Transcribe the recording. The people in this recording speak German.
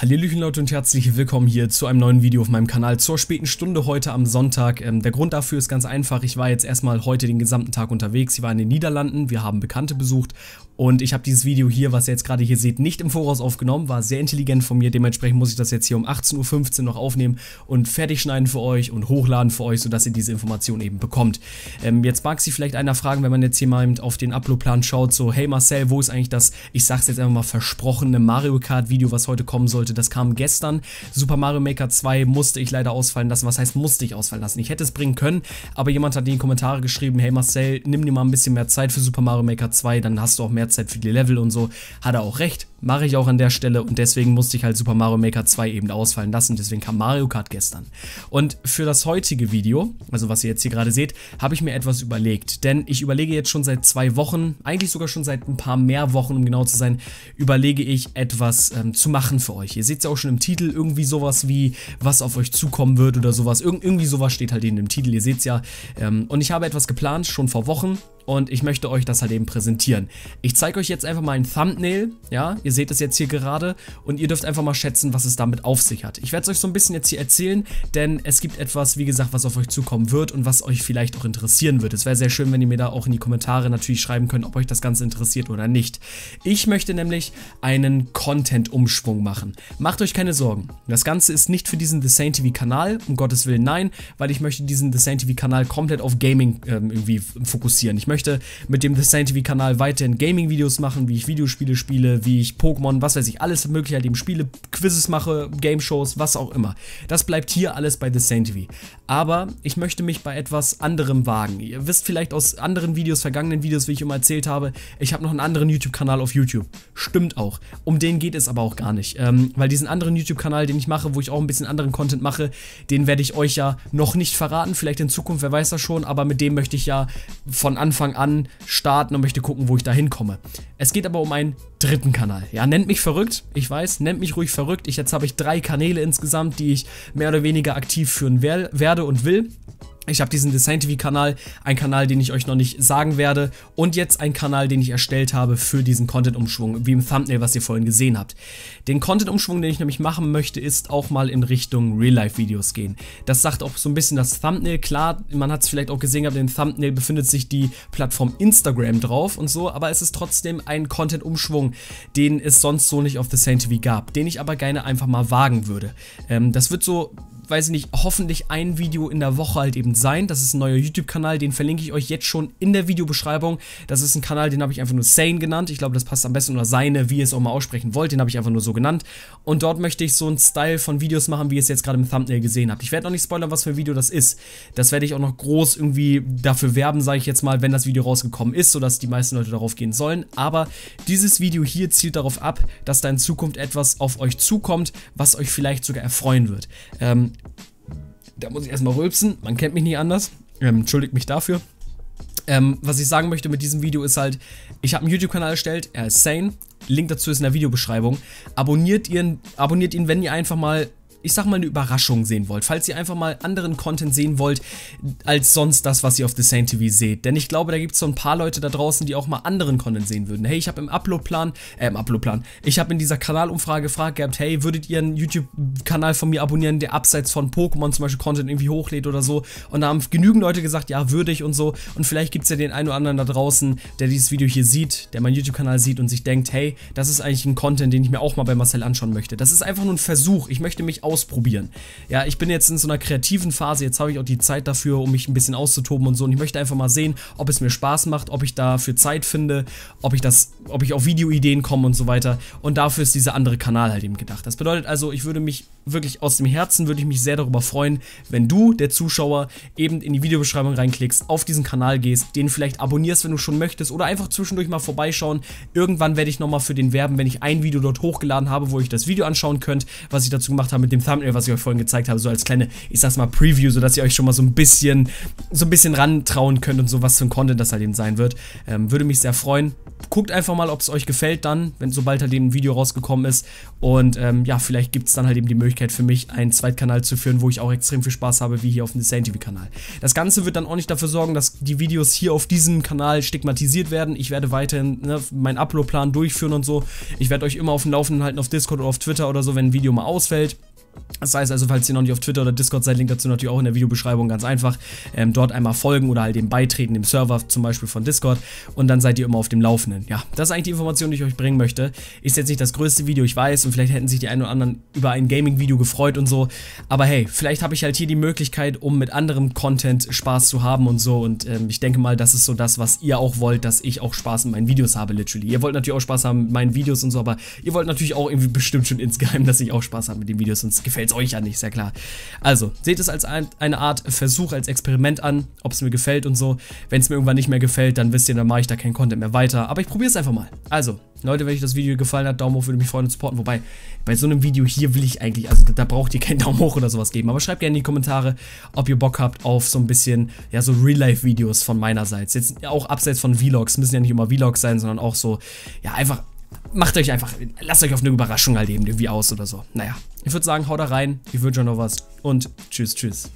Hallöchen Leute und herzlich willkommen hier zu einem neuen Video auf meinem Kanal. Zur späten Stunde heute am Sonntag. Ähm, der Grund dafür ist ganz einfach, ich war jetzt erstmal heute den gesamten Tag unterwegs, ich war in den Niederlanden, wir haben Bekannte besucht. Und ich habe dieses Video hier, was ihr jetzt gerade hier seht, nicht im Voraus aufgenommen, war sehr intelligent von mir, dementsprechend muss ich das jetzt hier um 18.15 Uhr noch aufnehmen und fertig schneiden für euch und hochladen für euch, sodass ihr diese Information eben bekommt. Ähm, jetzt mag sich vielleicht einer fragen, wenn man jetzt hier mal auf den Uploadplan schaut, so hey Marcel, wo ist eigentlich das, ich sag's jetzt einfach mal, versprochene Mario Kart Video, was heute kommen sollte, das kam gestern. Super Mario Maker 2 musste ich leider ausfallen lassen, was heißt musste ich ausfallen lassen? Ich hätte es bringen können, aber jemand hat in die Kommentare geschrieben, hey Marcel, nimm dir mal ein bisschen mehr Zeit für Super Mario Maker 2, dann hast du auch mehr Zeit für die Level und so. Hat er auch recht. Mache ich auch an der Stelle und deswegen musste ich halt Super Mario Maker 2 eben ausfallen lassen. Deswegen kam Mario Kart gestern. Und für das heutige Video, also was ihr jetzt hier gerade seht, habe ich mir etwas überlegt. Denn ich überlege jetzt schon seit zwei Wochen, eigentlich sogar schon seit ein paar mehr Wochen, um genau zu sein, überlege ich etwas ähm, zu machen für euch. Ihr seht es ja auch schon im Titel, irgendwie sowas wie, was auf euch zukommen wird oder sowas. Ir irgendwie sowas steht halt in dem Titel, ihr seht es ja. Ähm, und ich habe etwas geplant, schon vor Wochen und ich möchte euch das halt eben präsentieren. Ich zeige euch jetzt einfach mal ein Thumbnail, ja, ihr seht es jetzt hier gerade und ihr dürft einfach mal schätzen, was es damit auf sich hat. Ich werde es euch so ein bisschen jetzt hier erzählen, denn es gibt etwas, wie gesagt, was auf euch zukommen wird und was euch vielleicht auch interessieren wird. Es wäre sehr schön, wenn ihr mir da auch in die Kommentare natürlich schreiben könnt, ob euch das Ganze interessiert oder nicht. Ich möchte nämlich einen Content-Umschwung machen. Macht euch keine Sorgen. Das Ganze ist nicht für diesen The Saint TV Kanal, um Gottes Willen nein, weil ich möchte diesen The Saint TV Kanal komplett auf Gaming ähm, irgendwie fokussieren. Ich möchte möchte mit dem The Saint TV Kanal weiterhin Gaming-Videos machen, wie ich Videospiele spiele, wie ich Pokémon, was weiß ich, alles mögliche halt eben spiele, Quizzes mache, Game-Shows, was auch immer. Das bleibt hier alles bei The TV. Aber ich möchte mich bei etwas anderem wagen. Ihr wisst vielleicht aus anderen Videos, vergangenen Videos, wie ich immer erzählt habe, ich habe noch einen anderen YouTube-Kanal auf YouTube. Stimmt auch. Um den geht es aber auch gar nicht. Ähm, weil diesen anderen YouTube-Kanal, den ich mache, wo ich auch ein bisschen anderen Content mache, den werde ich euch ja noch nicht verraten. Vielleicht in Zukunft, wer weiß das schon, aber mit dem möchte ich ja von Anfang Anfang an starten und möchte gucken, wo ich da hinkomme. Es geht aber um einen dritten Kanal. Ja, nennt mich verrückt, ich weiß, nennt mich ruhig verrückt. Ich, jetzt habe ich drei Kanäle insgesamt, die ich mehr oder weniger aktiv führen werde und will. Ich habe diesen Design TV Kanal, ein Kanal, den ich euch noch nicht sagen werde und jetzt ein Kanal, den ich erstellt habe für diesen Content-Umschwung, wie im Thumbnail, was ihr vorhin gesehen habt. Den Content-Umschwung, den ich nämlich machen möchte, ist auch mal in Richtung Real-Life-Videos gehen. Das sagt auch so ein bisschen das Thumbnail, klar, man hat es vielleicht auch gesehen, aber im Thumbnail befindet sich die Plattform Instagram drauf und so, aber es ist trotzdem ein Content-Umschwung, den es sonst so nicht auf The Same TV gab, den ich aber gerne einfach mal wagen würde. Ähm, das wird so weiß ich nicht, hoffentlich ein Video in der Woche halt eben sein. Das ist ein neuer YouTube-Kanal, den verlinke ich euch jetzt schon in der Videobeschreibung. Das ist ein Kanal, den habe ich einfach nur Sane genannt. Ich glaube, das passt am besten oder seine, wie ihr es auch mal aussprechen wollt. Den habe ich einfach nur so genannt. Und dort möchte ich so einen Style von Videos machen, wie ihr es jetzt gerade im Thumbnail gesehen habt. Ich werde noch nicht spoilern, was für ein Video das ist. Das werde ich auch noch groß irgendwie dafür werben, sage ich jetzt mal, wenn das Video rausgekommen ist, sodass die meisten Leute darauf gehen sollen. Aber dieses Video hier zielt darauf ab, dass da in Zukunft etwas auf euch zukommt, was euch vielleicht sogar erfreuen wird. Ähm, da muss ich erstmal rülpsen, man kennt mich nicht anders. Ähm, entschuldigt mich dafür. Ähm, was ich sagen möchte mit diesem Video ist halt, ich habe einen YouTube-Kanal erstellt, er ist sane. Link dazu ist in der Videobeschreibung. Abonniert ihn, abonniert ihn, wenn ihr einfach mal ich sag mal, eine Überraschung sehen wollt, falls ihr einfach mal anderen Content sehen wollt, als sonst das, was ihr auf The Sane TV seht. Denn ich glaube, da gibt es so ein paar Leute da draußen, die auch mal anderen Content sehen würden. Hey, ich habe im Uploadplan, äh, im Uploadplan, ich habe in dieser Kanalumfrage gefragt gehabt, hey, würdet ihr einen YouTube-Kanal von mir abonnieren, der abseits von Pokémon zum Beispiel Content irgendwie hochlädt oder so? Und da haben genügend Leute gesagt, ja, würde ich und so. Und vielleicht gibt es ja den einen oder anderen da draußen, der dieses Video hier sieht, der meinen YouTube-Kanal sieht und sich denkt, hey, das ist eigentlich ein Content, den ich mir auch mal bei Marcel anschauen möchte. Das ist einfach nur ein Versuch. Ich möchte mich ausprobieren. Ja, ich bin jetzt in so einer kreativen Phase, jetzt habe ich auch die Zeit dafür, um mich ein bisschen auszutoben und so. Und ich möchte einfach mal sehen, ob es mir Spaß macht, ob ich dafür Zeit finde, ob ich das, ob ich auf Videoideen komme und so weiter. Und dafür ist dieser andere Kanal halt eben gedacht. Das bedeutet also, ich würde mich wirklich aus dem Herzen, würde ich mich sehr darüber freuen, wenn du, der Zuschauer, eben in die Videobeschreibung reinklickst, auf diesen Kanal gehst, den vielleicht abonnierst, wenn du schon möchtest, oder einfach zwischendurch mal vorbeischauen. Irgendwann werde ich nochmal für den werben, wenn ich ein Video dort hochgeladen habe, wo ich das Video anschauen könnt, was ich dazu gemacht habe mit dem Thumbnail, was ich euch vorhin gezeigt habe, so als kleine, ich sag's mal, Preview, sodass ihr euch schon mal so ein bisschen, so ein bisschen rantrauen könnt und so was für ein Content das halt eben sein wird. Ähm, würde mich sehr freuen. Guckt einfach mal, ob es euch gefällt dann, wenn sobald halt eben ein Video rausgekommen ist. Und ähm, ja, vielleicht gibt es dann halt eben die Möglichkeit für mich, einen Zweitkanal zu führen, wo ich auch extrem viel Spaß habe, wie hier auf dem Design TV-Kanal. Das Ganze wird dann auch nicht dafür sorgen, dass die Videos hier auf diesem Kanal stigmatisiert werden. Ich werde weiterhin ne, meinen Upload-Plan durchführen und so. Ich werde euch immer auf dem Laufenden halten auf Discord oder auf Twitter oder so, wenn ein Video mal ausfällt. Das heißt also, falls ihr noch nicht auf Twitter oder Discord seid, Link dazu natürlich auch in der Videobeschreibung, ganz einfach. Ähm, dort einmal folgen oder halt dem beitreten, dem Server zum Beispiel von Discord und dann seid ihr immer auf dem Laufenden. Ja, das ist eigentlich die Information, die ich euch bringen möchte. Ist jetzt nicht das größte Video, ich weiß, und vielleicht hätten sich die einen oder anderen über ein Gaming-Video gefreut und so. Aber hey, vielleicht habe ich halt hier die Möglichkeit, um mit anderem Content Spaß zu haben und so. Und ähm, ich denke mal, das ist so das, was ihr auch wollt, dass ich auch Spaß in meinen Videos habe, literally. Ihr wollt natürlich auch Spaß haben mit meinen Videos und so, aber ihr wollt natürlich auch irgendwie bestimmt schon insgeheim, dass ich auch Spaß habe mit den Videos, sonst gefällt es euch ja nicht, sehr klar. Also, seht es als ein, eine Art Versuch, als Experiment an, ob es mir gefällt und so. Wenn es mir irgendwann nicht mehr gefällt, dann wisst ihr, dann mache ich da kein Content mehr weiter. Aber ich probiere es einfach mal. Also, Leute, wenn euch das Video gefallen hat, Daumen hoch, würde mich freuen und supporten. Wobei, bei so einem Video hier will ich eigentlich, also da braucht ihr keinen Daumen hoch oder sowas geben. Aber schreibt gerne in die Kommentare, ob ihr Bock habt auf so ein bisschen, ja, so Real-Life-Videos von meinerseits. Jetzt auch abseits von Vlogs, müssen ja nicht immer Vlogs sein, sondern auch so, ja, einfach macht euch einfach, lasst euch auf eine Überraschung halt eben irgendwie aus oder so. Naja, ich würde sagen, haut da rein, ich wünsche euch noch was und tschüss, tschüss.